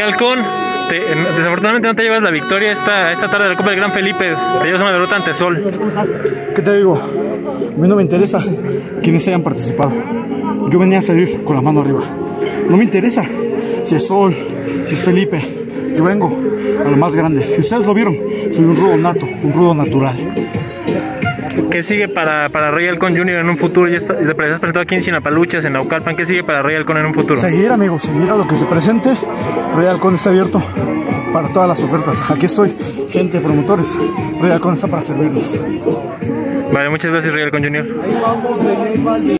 Halcón, te- desafortunadamente no te llevas la victoria esta, esta tarde de la Copa del Gran Felipe. Te llevas una derrota ante Sol. ¿Qué te digo? A mí no me interesa quienes hayan participado. Yo venía a salir con la mano arriba. No me interesa si es Sol, si es Felipe. Yo vengo a lo más grande. Y ustedes lo vieron. Soy un rudo nato, un rudo natural. ¿Qué sigue para, para Roy Halcón Jr. en un futuro? Ya está, te presentado aquí en Chinapaluchas, en Naucalpan. ¿Qué sigue para Roy Halcón en un futuro? Seguir, amigos, seguir a lo que se presente. Real Con está abierto para todas las ofertas. Aquí estoy, gente, promotores. Real Con está para servirles. Vale, muchas gracias Roy Halcón Jr.